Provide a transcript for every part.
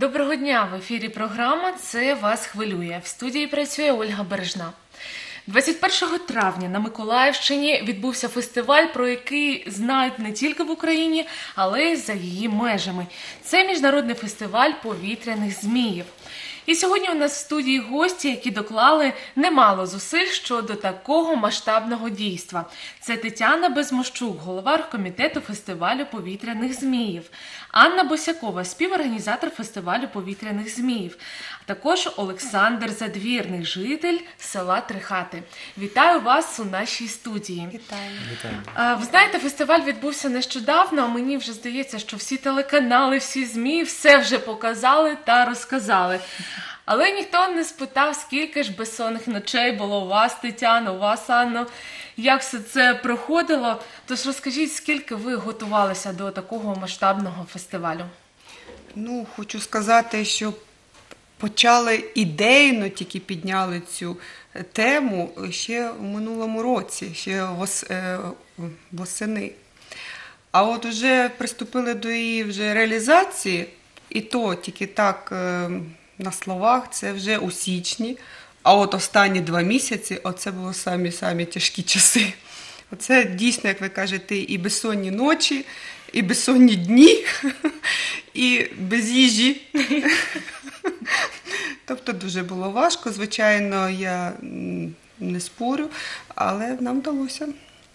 Доброго дня! В ефірі програма Це вас хвилює. В студії працює Ольга Бережна. 21 травня на Миколаївщині відбувся фестиваль, про який знають не тільки в Україні, але й за її межами. Це міжнародний фестиваль повітряних зміїв. І сьогодні у нас в студії гості, які доклали немало зусиль щодо такого масштабного дійства. Це Тетяна Безмощук, голова комітету фестивалю повітряних зміїв, Анна Босякова, співорганізатор фестивалю повітряних зміїв, а також Олександр Задвірний, житель села Трихати. Вітаю вас у нашій студії. Вітаю. Ви знаєте, фестиваль відбувся нещодавно. а Мені вже здається, що всі телеканали, всі змі все вже показали та розказали. Але ніхто не спитав, скільки ж безсонних ночей було у вас, Тетяно, у вас, Анно. Як все це проходило? Тож розкажіть, скільки ви готувалися до такого масштабного фестивалю? Ну, хочу сказати, що почали ідейно тільки підняли цю тему ще в минулому році, ще е, восени. А от вже приступили до її вже реалізації, і то тільки так е, на словах, це вже у січні. А от останні два місяці, оце було самі самі тяжкі часи. Оце дійсно, як ви кажете, і безсонні ночі, і безсонні дні, і без їжі. Тобто дуже було важко. Звичайно, я не спорю, але нам вдалося.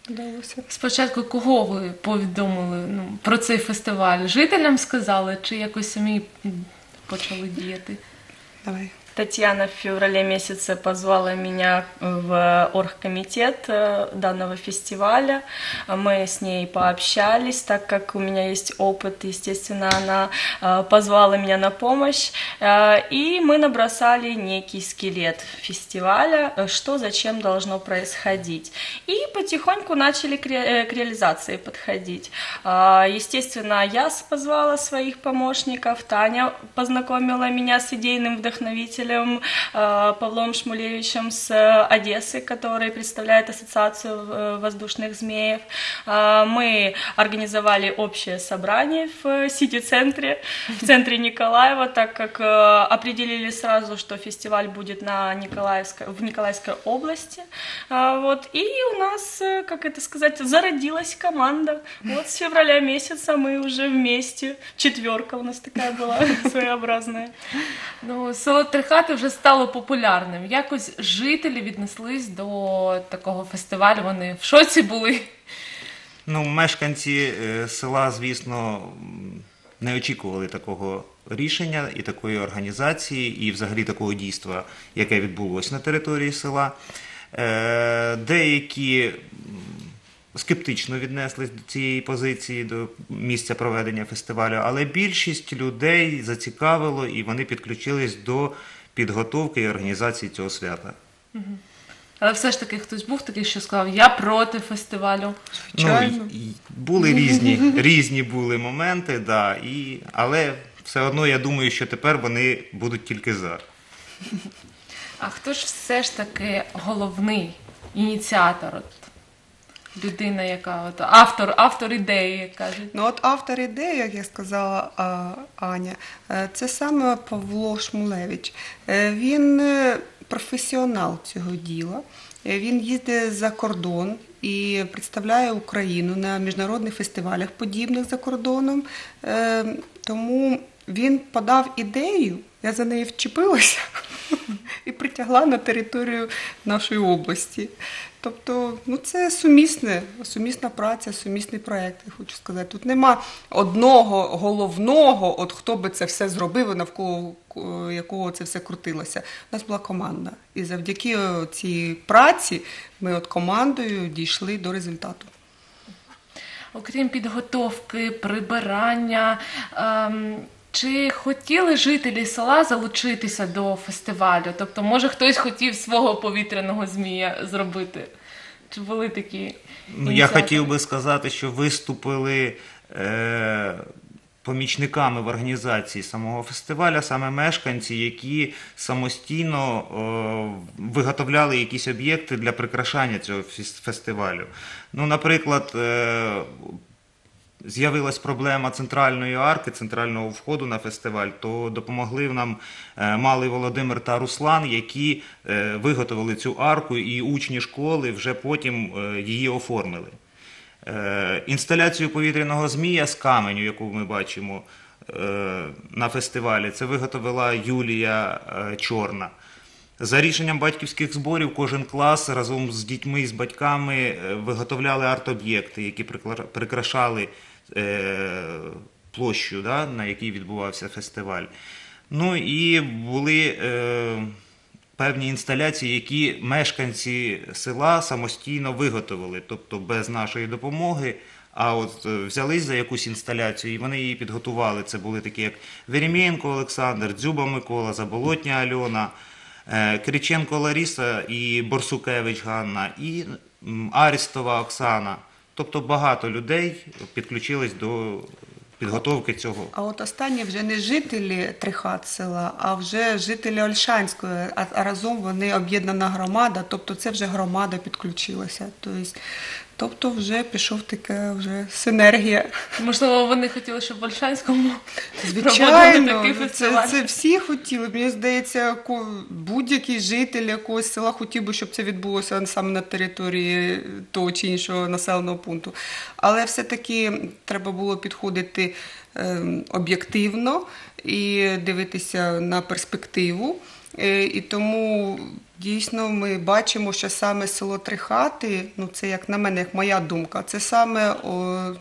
вдалося. Спочатку кого ви повідомили ну, про цей фестиваль? Жителям сказали чи якось самі почали діяти? Bye bye. Татьяна в феврале месяце позвала меня в оргкомитет э, данного фестиваля. Мы с ней пообщались, так как у меня есть опыт, естественно, она э, позвала меня на помощь. Э, И мы набросали некий скелет фестиваля, э, что зачем должно происходить. И потихоньку начали к ре- э, к реализации подходить. А, Естественно, я позвала своих помощников, Таня познакомила меня с идейным вдохновителем э, Павлом Шмулевичем с э, Одессы, который представляет Ассоциацию э, воздушных змеев. А, Мы организовали общее собрание в э, Сити-центре, в центре Николаева, так как э, определили сразу, что фестиваль будет на Николаевской, в Николаевской области. Вот. И у нас, э, как это сказать, зародилась команда. Вот с февраля месяца мы уже вместе. Четверка у нас такая была своеобразная. Ну, село Трихати вже стало популярним. Якось жителі віднеслись до такого фестивалю. Вони в шоці були. Ну, мешканці е, села, звісно, не очікували такого рішення і такої організації, і взагалі такого дійства, яке відбулося на території села. Е, Деякі скептично віднеслись до цієї позиції, до місця проведення фестивалю, але більшість людей зацікавило і вони підключились до підготовки і організації цього свята. Але все ж таки хтось був такий, що сказав, я проти фестивалю. Звичайно. Ну, і- і були різні, різні були моменти, да, і, але все одно я думаю, що тепер вони будуть тільки за. А хто ж все ж таки головний ініціатор? От, людина, яка от, автор, автор ідеї, кажуть. Ну, от автор ідеї, як я сказала а, Аня, е, це саме Павло Шмулевич. Е, Він е, професіонал цього діла. Він їздить за кордон і представляє Україну на міжнародних фестивалях, подібних за кордоном. Тому він подав ідею, я за нею вчепилася і притягла на територію нашої області. Тобто, ну це сумісне, сумісна праця, сумісний проєкт, я хочу сказати. Тут нема одного головного, от хто би це все зробив, навколо якого це все крутилося. У нас була команда. І завдяки е, цій праці ми от командою дійшли до результату. Окрім підготовки, прибирання. Ем, чи хотіли жителі села залучитися до фестивалю? Тобто, може, хтось хотів свого повітряного змія зробити? Чи були такі? Ну, я хотів би сказати, що виступили е, помічниками в організації самого фестиваля, саме мешканці, які самостійно е, виготовляли якісь об'єкти для прикрашання цього фес- фестивалю. Ну, наприклад, е, з'явилась проблема центральної арки, центрального входу на фестиваль, то допомогли нам е, Малий Володимир та Руслан, які е, виготовили цю арку, і учні школи вже потім е, її оформили. Інсталяцію повітряного змія з каменю, яку ми бачимо на фестивалі, це виготовила Юлія Чорна. За рішенням батьківських зборів, кожен клас разом з дітьми і з батьками виготовляли арт-об'єкти, які прикрашали площу, да, на якій відбувався фестиваль. Ну і були е, певні інсталяції, які мешканці села самостійно виготовили, тобто без нашої допомоги. А от е, взялись за якусь інсталяцію і вони її підготували. Це були такі, як Веремєнко Олександр, Дзюба Микола, Заболотня Альона, е, Криченко Лариса і Борсукевич Ганна, і Арістова Оксана. Тобто багато людей підключились до підготовки цього. А от останні вже не жителі Трихат села, а вже жителі Ольшанської, а разом вони об'єднана громада, тобто це вже громада підключилася. Тобто, тобто вже пішов така вже синергія. Можливо, вони хотіли, щоб в Ольшанському Звичайно, такий це, фестиваль. це всі хотіли. Мені здається, будь-який житель якогось села хотів би, щоб це відбулося саме на території того чи іншого населеного пункту. Але все-таки треба було підходити ем, об'єктивно і дивитися на перспективу. Е, І тому дійсно ми бачимо, що саме село Трихати, ну це як на мене, як моя думка, це саме о,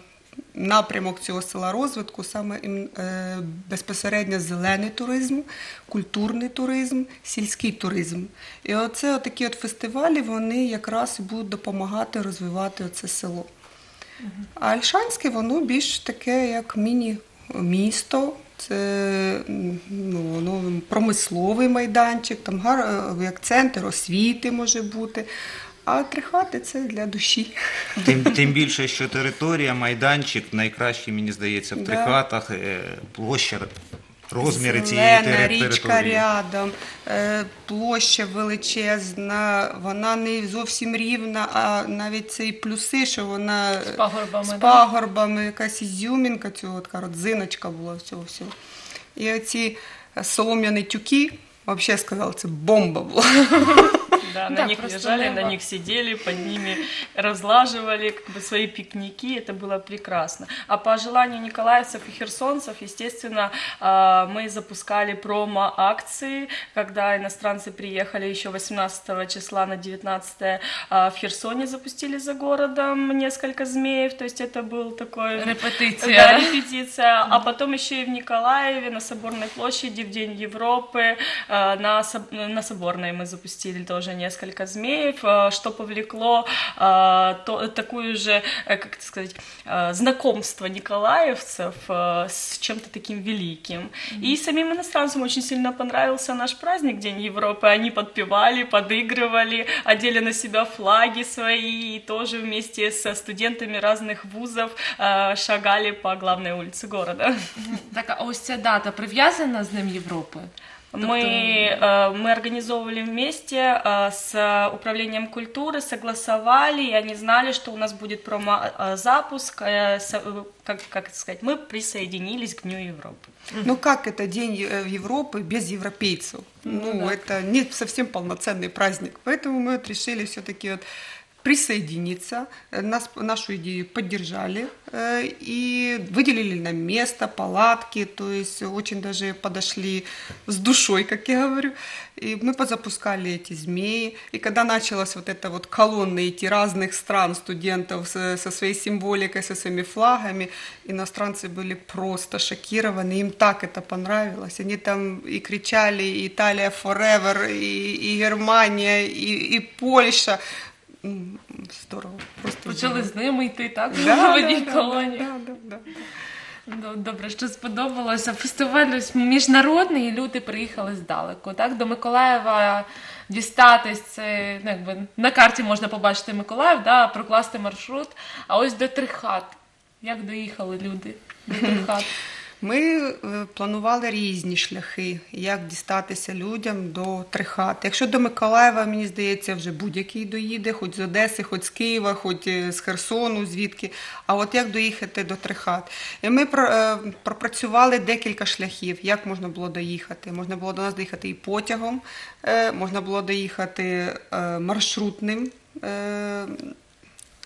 напрямок цього села розвитку, саме е, безпосередньо зелений туризм, культурний туризм, сільський туризм. І оце такі от фестивалі вони якраз будуть допомагати розвивати це село. А Альшанське воно більш таке, як міні-місто. Це м, ну, промисловий майданчик, там гар, е, як центр освіти може бути. А три хати це для душі. Тим, тим більше, що територія, майданчик найкращий, мені здається, в Да. Трихатах, е, площа, розміри цієї Зелена, річка рядом, е, площа величезна, вона не зовсім рівна, а навіть це і плюси, що вона З пагорбами, з да? пагорбами якась ізюмінка цього, така родзиночка була всього всього. І оці е, солом'яні тюки, взагалі сказали, це бомба була. Да, на Да, них лежали, на них сидели, под ними разлаживали как бы, свои пикники, это было прекрасно. А по желанию николаевцев и херсонцев, естественно, а, мы запускали промо-акции, когда иностранцы приехали еще 18 числа на 19 а, в Херсоне запустили за городом несколько змеев, то есть это был такой... Репетиція. Да, репетиция. А потом еще и в Николаеве на Соборной площади в День Европы э, на, Соб- на Соборной мы запустили тоже несколько змеев, э, что повлекло э, то- такую же, э, как это сказать, знакомство николаевцев с чем-то таким великим. И самим иностранцам очень сильно понравился наш праздник День Европы. Они подпевали, подыгрывали, одели на себя флаги свои и тоже вместе со студентами разных вузов шагали по главной улице города. Так, а ось ця дата прив'язана з Днем Європи? Мы, э, мы организовывали вместе э, с управлением культуры, согласовали, и они знали, что у нас будет промо-запуск, э, со- э, как, как это сказать, мы присоединились к Дню Европы. Ну как это День э, Европы без европейцев? Ну, это не совсем полноценный праздник. Поэтому мы вот решили все-таки вот присоединиться, Э, нас, нашу идею поддержали э, и выделили нам место, палатки, то есть очень даже подошли с душой, как я говорю. И мы позапускали эти змеи. И когда началась вот эта вот колонна идти разных стран студентов со, своей символикой, со своими флагами, иностранцы были просто шокированы, им так это понравилось. Они там и кричали и «Италия forever», и, и Германия, и, и Польша. Здорово, просто Почали здорово. з ними йти, так? Да, в одній да, да, колонії. да, да, да. Ну, Добре, що сподобалося. Фестиваль міжнародний, і люди приїхали здалеку. Так? До Миколаєва дістатись, це ну, якби, на карті можна побачити Миколаїв, да, прокласти маршрут. А ось до Трихат. Як доїхали люди до Трихат? Ми е, планували різні шляхи, як дістатися людям до Трихати. Якщо до Миколаєва, мені здається, вже будь-який доїде, хоч з Одеси, хоч з Києва, хоч е, з Херсону, звідки. А от як доїхати до Трихат? І ми е, пропрацювали декілька шляхів, як можна було доїхати. Можна було до нас доїхати і потягом, можна було доїхати е,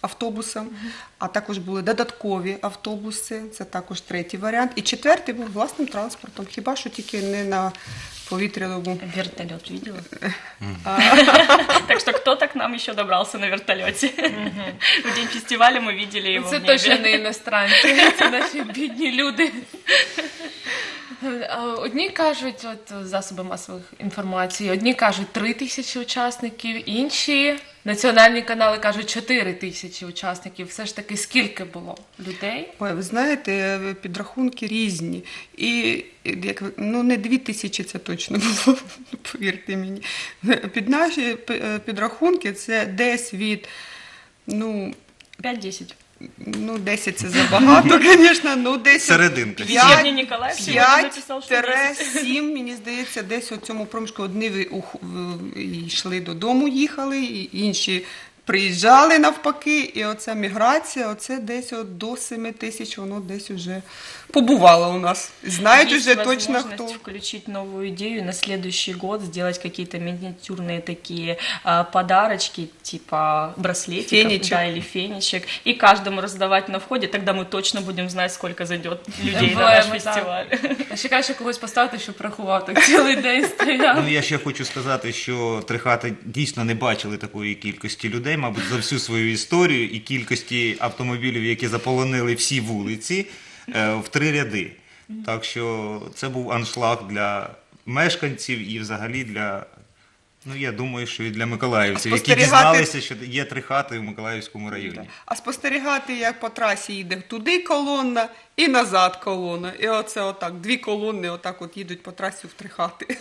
автобусом, а також були додаткові автобуси, це також третій варіант. І четвертий був власним транспортом, хіба що тільки не на повітряному. Вертолет видела? Так что кто-то к нам еще добрался на вертолете. В день фестиваля мы видели его Це точно не іностранці, це наші бідні люди. Одні кажуть, от засоби масових інформації, одні кажуть 3 тисячі учасників, інші національні канали кажуть 4 тисячі учасників. Все ж таки, скільки було людей? Ой, ви знаєте, підрахунки різні. І як ну не дві тисячі це точно було, повірте мені. Під наші пі- підрахунки це десь від ну. 5-10. Ну, 10 це забагато, звісно, ну десь Серединка. Вечерний Николаев сегодня 5-7, мені здається, десь у цьому проміжку одні йшли додому, їхали, і інші приїжджали навпаки. І оця міграція, оце десь от до 7 тисяч, воно десь уже побувало у нас. Знають Есть уже точно возможность хто. включить новую идею на следующий год, сделать какие-то миниатюрные такие а, подарочки, типа браслетиков Фенечек. да, или фенечек, и каждому раздавать на входе, тогда мы точно будем знать, сколько зайдет людей на наш Эмблемы, да. фестиваль. А ще краще когось поставити, щоб рахував так цілий день стояв. Ну я ще хочу сказати, що Трихати дійсно не бачили такої кількості людей, мабуть, за всю свою історію і кількості автомобілів, які заполонили всі вулиці е, в три ряди. Так що це був аншлаг для мешканців і взагалі для. Ну, я думаю, що і для миколаївців, які дізналися, що є три хати в Миколаївському районі. А спостерігати, як по трасі їде туди колона і назад колона. І оце отак, дві колони отак от їдуть по трасі в три хати.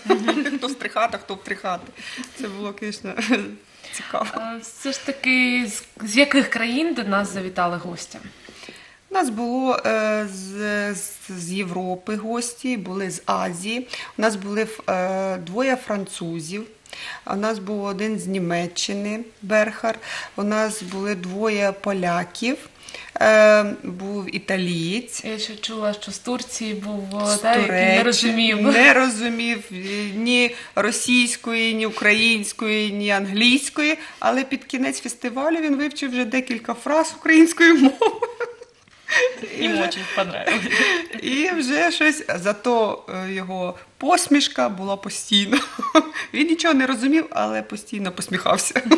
Хто з три хати, хто в три хати. Це було, звісно, цікаво. Все ж таки, з, яких країн до нас завітали гості? У нас було е, з, з, з Європи гості, були з Азії. У нас були е, двоє французів. У нас був один з Німеччини, Берхар. У нас були двоє поляків. Е, був італієць. Я ще чула, що з Турції був з та, який не розумів. Не розумів е, ні російської, ні української, ні англійської, але під кінець фестивалю він вивчив вже декілька фраз українською мовою. Им очень понравилось. І вже щось, зато е, його посмішка була постійно. Він нічого не розумів, але постійно посміхався.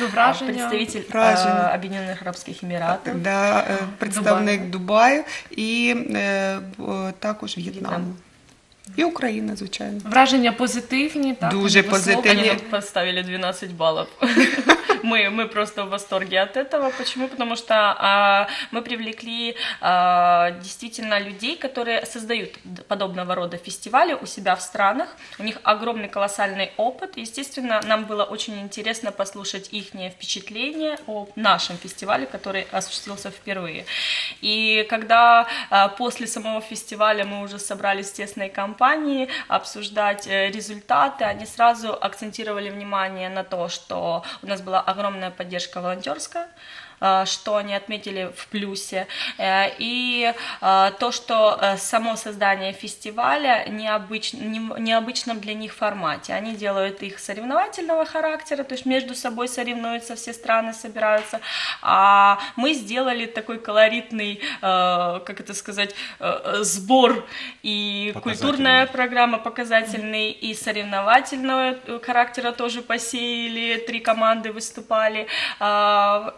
Ну, А, враження. Представитель Враження. а, Объединенных Арабских Эмиратов. Да, е, представник Дубаю і е, б- також В'єтнаму. В'єтнам. І Україна, звичайно. Враження позитивні, так? Дуже вони висловлені. позитивні. Они нам поставили 12 баллов. Мы, мы просто в восторге от этого. Почему? Потому что а, мы привлекли а, действительно людей, которые создают подобного рода фестивали у себя в странах. У них огромный колоссальный опыт. Естественно, нам было очень интересно послушать их впечатления о нашем фестивале, который осуществился впервые. И когда а, после самого фестиваля мы уже собрались в тесной компании обсуждать э, результаты, они сразу акцентировали внимание на то, что у нас была огромная поддержка волонтерская, что они отметили в плюсе, Э, и а, то, что э, само создание фестиваля необыч... не- необычном для них формате. Они делают их соревновательного характера, то есть между собой соревнуются, все страны собираются, а мы сделали такой колоритный, э, как это сказать, э, э, сбор и культурная программа показательный и соревновательного э, характера тоже посеяли, три команды выступали, а,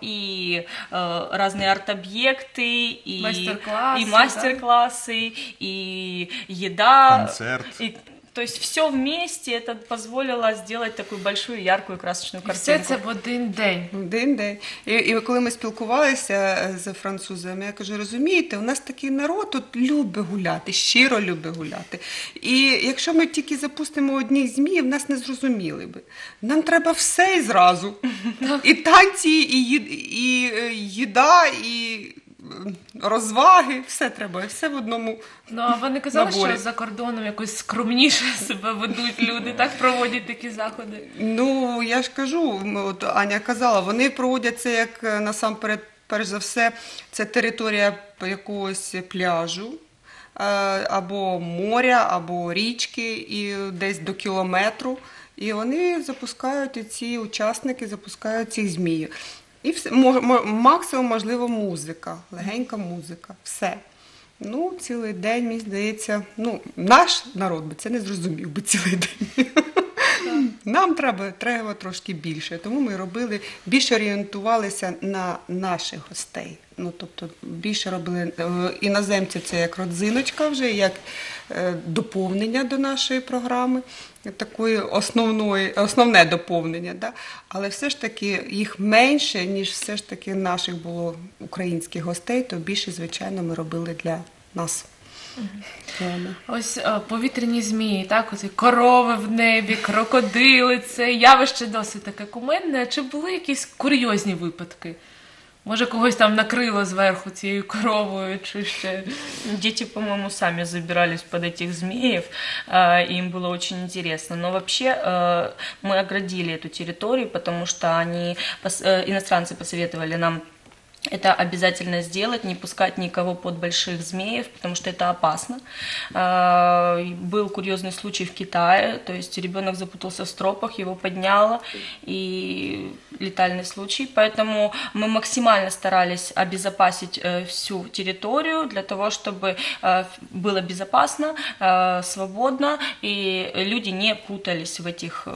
и э, разные арт-объекты, и Мастер-классы, и, мастер-классы, и еда, Концерт. и- то есть все вместе это позволило сделать такую большую, яркую, красочную І все картинку. це в один день. Один день. І, і коли ми спілкувалися е, з французами, я кажу, розумієте, у нас такий народ тут любить гуляти, щиро любить гуляти. І якщо ми тільки запустимо одні змі, в нас не зрозуміли би. Нам треба все і зразу. І танці, і, ї- і е, їда, і розваги, все треба, все в одному. Ну а ви не казали, Наборі. що за кордоном якось скромніше себе ведуть люди, так проводять такі заходи? Ну, я ж кажу, от Аня казала, вони проводять це як е, насамперед, перш за все, це територія якогось пляжу. е, Або моря, або річки, і десь до кілометру. І вони запускають ці учасники, запускають цих зміїв. І все, максимум, можливо, музика, легенька музика. Все. Ну, цілий день, мені здається, ну, наш народ би це не зрозумів би цілий день. Нам треба, треба трошки більше, тому ми робили більше орієнтувалися на наших гостей. Ну тобто більше робили е, іноземців, це як родзиночка, вже як е, доповнення до нашої програми, такої основної, основне доповнення. Да? Але все ж таки їх менше, ніж все ж таки наших було українських гостей, то більше, звичайно, ми робили для нас. Ось е, повітряні змії, так, оці корови в небі, крокодили, це явище досить таке кумедне. Чи були якісь курйозні випадки? Може, когось там накрило зверху цією коровою, чи ще. Дети, по-моему, сами забирались под этих змеев, им было очень интересно. Но вообще э, мы оградили эту территорию, потому что они, иностранцы посоветовали нам это обязательно сделать, не пускать никого под больших змеев, потому что это опасно. Э, Был курьезный случай в Китае, то есть ребенок запутался в стропах, его подняло, и летальный случай. Поэтому мы максимально старались обезопасить э, всю территорию для того, чтобы э, было безопасно, э, свободно, и люди не путались в этих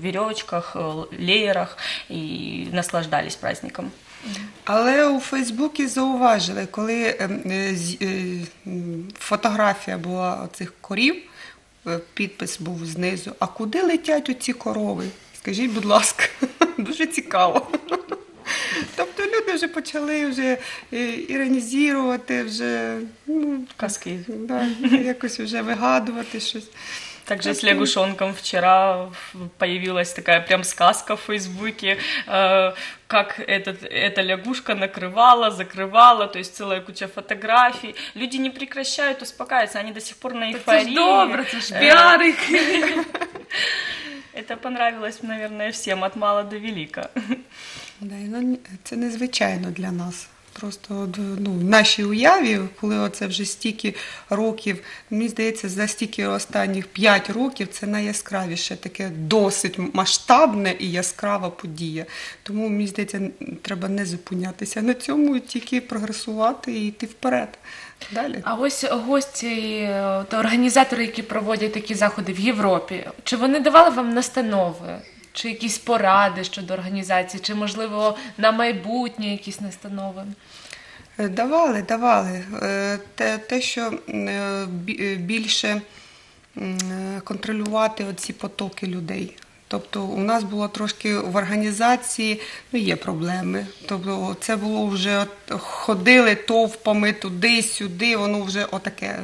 веревочках, леерах и наслаждались праздником. Але у Фейсбуці зауважили, коли е, е, м, фотографія була цих корів, е, підпис був знизу. А куди летять оці корови? Скажіть, будь ласка, дуже цікаво. Тобто люди вже почали вже е, іронізувати, вже ну, Казки. да, якось вже вигадувати щось. Также с лягушонком вчера появилась такая прям сказка в Фейсбуке, э, как этот, эта лягушка накрывала, закрывала, то есть целая куча фотографий. Люди не прекращают успокаиваться, они до сих пор на эйфории. ж добре, це ж Э, піарики. Это понравилось, наверное, всем от мала до велика. Да, ну, це незвичайно для нас. Просто ну, в нашій уяві, коли оце вже стільки років, мені здається, за стільки останніх 5 років це найяскравіше, таке досить масштабне і яскрава подія. Тому мені здається, треба не зупинятися на цьому, тільки прогресувати і йти вперед. Далі. А ось гості е, та організатори, які проводять такі заходи в Європі, чи вони давали вам настанови, чи якісь поради щодо організації, чи можливо на майбутнє якісь настанови? Е, Давали, давали. Е, Те, те що е, бі- більше контролювати оці потоки людей. Тобто у нас було трошки в організації, ну є проблеми. Тобто це було вже ходили товпами туди-сюди, воно вже отаке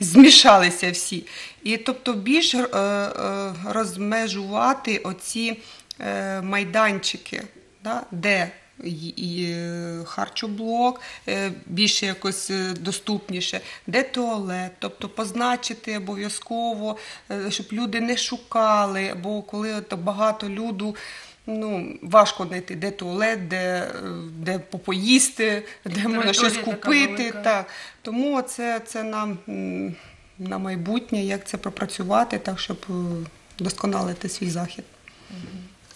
змішалися всі. І тобто більш е, е, розмежувати оці е, майданчики, да, де і- е, харчоблок е, більше якось е, доступніше, де туалет, тобто позначити обов'язково, щоб люди не шукали, бо коли от багато люду. Ну, важко знайти, де туалет, де, де попоїсти, де можна щось купити. Так. Тому це, це нам на майбутнє, як це пропрацювати, так, щоб досконалити свій захід.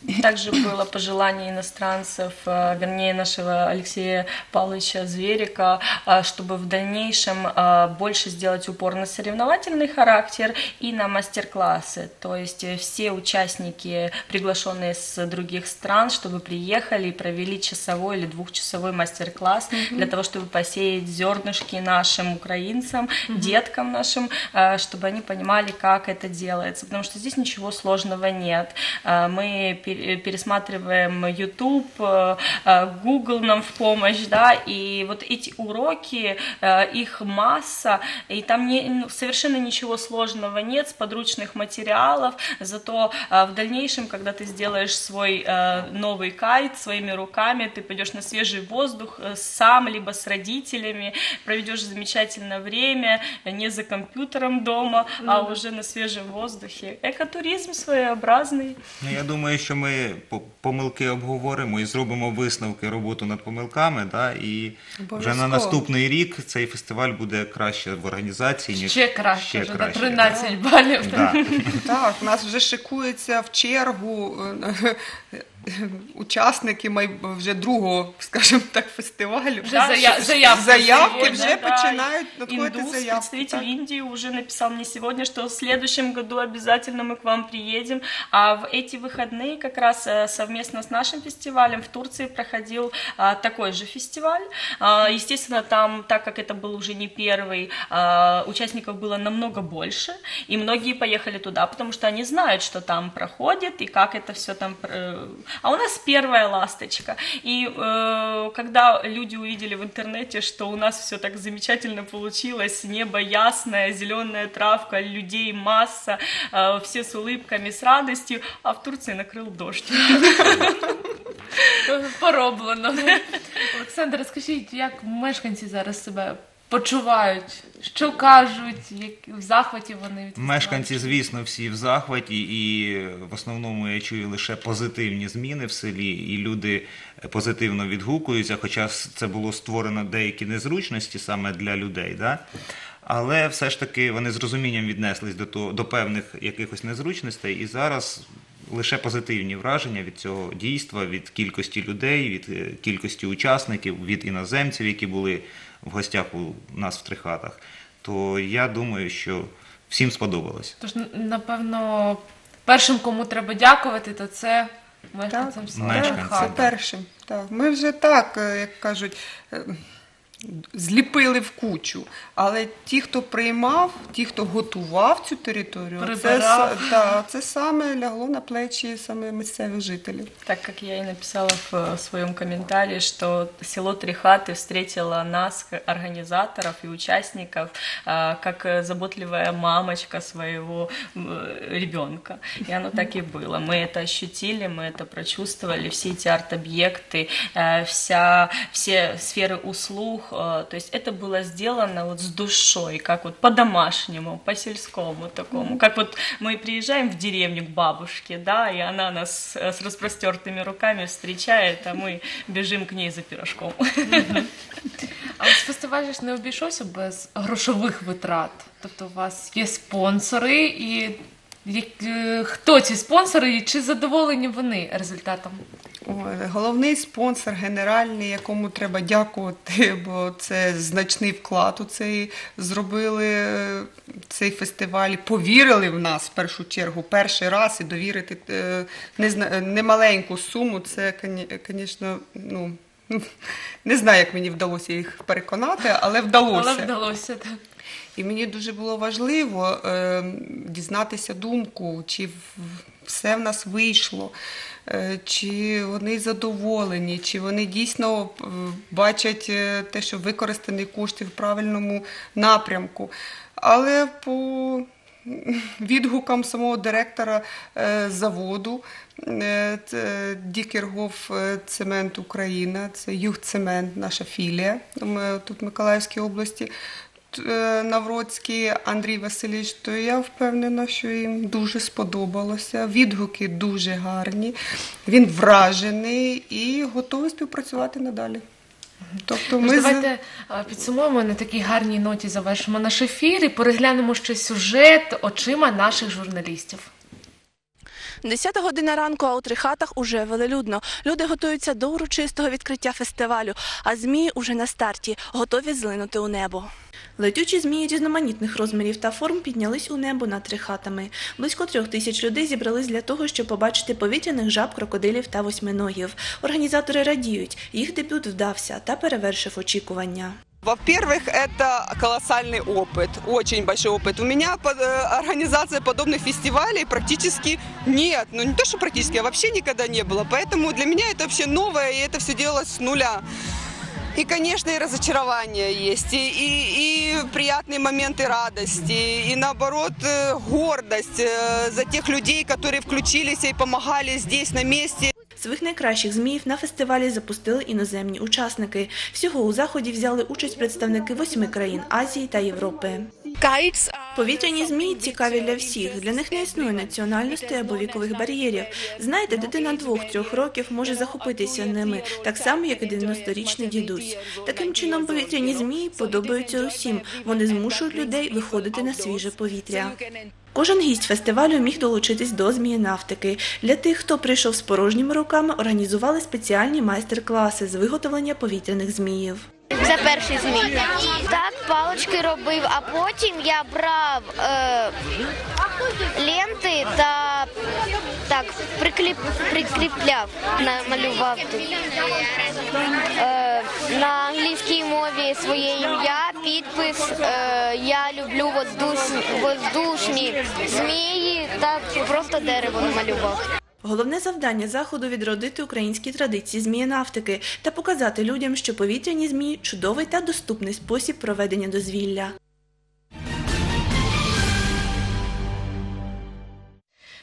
Также было пожелание иностранцев, э, вернее нашего Алексея Павловича Зверика, э, чтобы в дальнейшем э, больше сделать упор на соревновательный характер и на мастер-классы. То есть все участники, приглашенные с других стран, чтобы приехали и провели часовой или двухчасовой мастер-класс для того, чтобы посеять зернышки нашим украинцам, деткам нашим, чтобы они понимали, как это делается. Потому что здесь ничего сложного нет. Мы пере- пересматриваем YouTube, э, э, Google нам в помощь, да, и вот эти уроки, э, их масса, и там не, ну, совершенно ничего сложного нет, с подручных материалов, зато э, в дальнейшем, когда ты сделаешь свой э, новый кайт своими руками, ты пойдешь на свежий воздух э, сам, либо с родителями, проведешь замечательное время, э, не за компьютером дома, а уже на свежем воздухе. Экотуризм своеобразный. Ну, я думаю, що ми по- помилки обговоримо і зробимо висновки роботу над помилками, да, і вже на наступний рік цей фестиваль буде краще в організації, ніж Ще краще, ще вже на краще, 13 балів. Да. Так, у нас вже шикується в чергу е, учасники май- вже другого, скажімо так, фестивалю. Вже зая- заявки заявки вже Да, починають надходити Индус, заявки. представитель так. Индии, уже написал мне сегодня, что в следующем году обязательно мы к вам приедем. А в эти выходные как раз э, совместно с нашим фестивалем в Турции проходил а, такой же фестиваль. А, Естественно, там, так как это был уже не первый, а, участников было намного больше, и многие поехали туда, потому что они знают, что там проходит и как это все там. А у нас первая ласточка. И э, когда люди увидели в интернете, что у нас все так замечательно получилось, небо ясное, зеленая травка, людей масса, э, все с улыбками, с радостью, а в Турции накрыл дождь. Пороблено. Олександр, скажіть, як мешканці зараз себе почувають? Що кажуть, як в захваті вони від? Мешканці, звісно, всі в захваті, і в основному я чую лише позитивні зміни в селі, і люди позитивно відгукуються, хоча це було створено деякі незручності саме для людей. Да? Але все ж таки вони з розумінням віднеслись до, того, до певних якихось незручностей, і зараз лише позитивні враження від цього дійства, від кількості людей, від е, кількості учасників, від іноземців, які були в гостях у нас в Трихатах. То я думаю, що всім сподобалось. Тож, напевно, першим, кому треба дякувати, то це мешканцям Мешканцям, Так, це першим. Так. Ми вже так, е, як кажуть, е, зліпили в кучу. Але ті, хто приймав, ті, хто готував цю територію, це, Прибирав. с- та, це саме лягло на плечі саме місцевих жителів. Так как я и написала в э, своем комментарии, что село Трихаты встретило нас, к- организаторов и участников, а, как э, заботливая мамочка своего ребенка. И оно так и было. Мы это ощутили, мы это прочувствовали, все эти арт-объекты, э, вся, все сферы услуг. э, То есть это было сделано вот с душой, как вот по-домашнему, по-сельскому такому. Как вот мы приезжаем в деревню к бабушке, да, и она нас э, с распростертыми руками встречает, а мы бежим к ней за пирожком. Але ж фестиваль же ж не обійшовся без грошових витрат. Тобто у вас є спонсори, і як- е, хто ці спонсори і чи задоволені вони результатом? Ой, Головний спонсор генеральний, якому треба дякувати, бо це значний вклад у цей зробили е, цей фестиваль, повірили в нас в першу чергу перший раз і довірити е, немаленьку суму. Це, звісно, ну. Не знаю, як мені вдалося їх переконати, але вдалося. Але вдалося так. І мені дуже було важливо е, дізнатися думку, чи в- все в нас вийшло, е, чи вони задоволені, чи вони дійсно е, бачать е, те, що використані кошти в правильному напрямку. Але по відгукам самого директора заводу е, Цемент Україна, це Югцемент, наша філія тут в Миколаївській області. Е, Навроцький Андрій Васильович, то я впевнена, що їм дуже сподобалося. Відгуки дуже гарні. Він вражений і готовий співпрацювати надалі. Тобто ми з- давайте е, підсумуємо на такій гарній ноті, завершимо наш ефір і переглянемо ще сюжет очима наших журналістів. 10 година ранку, а у Трихатах уже велелюдно. Люди готуються до урочистого відкриття фестивалю, а змії уже на старті, готові злинути у небо. Летючі змії різноманітних розмірів та форм піднялись у небо над Трихатами. Близько трьох тисяч людей зібрались для того, щоб побачити повітряних жаб, крокодилів та восьминогів. Організатори радіють, їх дебют вдався та перевершив очікування. Во-первых, это колоссальный опыт, очень большой опыт. У меня под- э, организация подобных фестивалей практически нет. Ну не то, что практически, а вообще никогда не было. Поэтому для меня это вообще новое, и это все делалось с нуля. И, конечно, и разочарование есть, и, и, и приятные моменты радости, и наоборот э, гордость э, за тех людей, которые включились и помогали здесь на месте. Своїх найкращих зміїв на фестивалі запустили іноземні учасники. Всього у заході взяли участь представники восьми країн Азії та Європи. Повітряні змії цікаві для всіх. Для них не існує національностей або вікових бар'єрів. Знаєте, дитина двох-трьох років може захопитися ними, так само, як і 90-річний дідусь. Таким чином, повітряні змії подобаються усім. Вони змушують людей виходити на свіже повітря. Кожен гість фестивалю міг долучитись до змієнавтики. Для тих, хто прийшов з порожніми руками, організували спеціальні майстер-класи з виготовлення повітряних зміїв. Це перший змій. Так, палички робив, а потім я брав е, ленти та так прикліп, прикріпляв, намалював тут. Е, на англійській мові своє ім'я, підпис. Е, я люблю воздушні змії та просто дерево намалював. Головне завдання заходу відродити українські традиції змієнавтики та показати людям, що повітряні змії чудовий та доступний спосіб проведення дозвілля.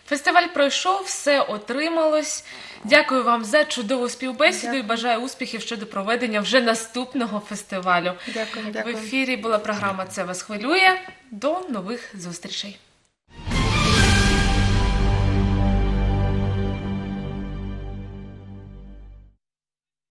Фестиваль пройшов, все отрималось. Дякую вам за чудову співбесіду і бажаю успіхів щодо проведення вже наступного фестивалю. Дякую, В ефірі була програма Це вас хвилює. До нових зустрічей.